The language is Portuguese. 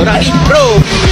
Doutora Pro.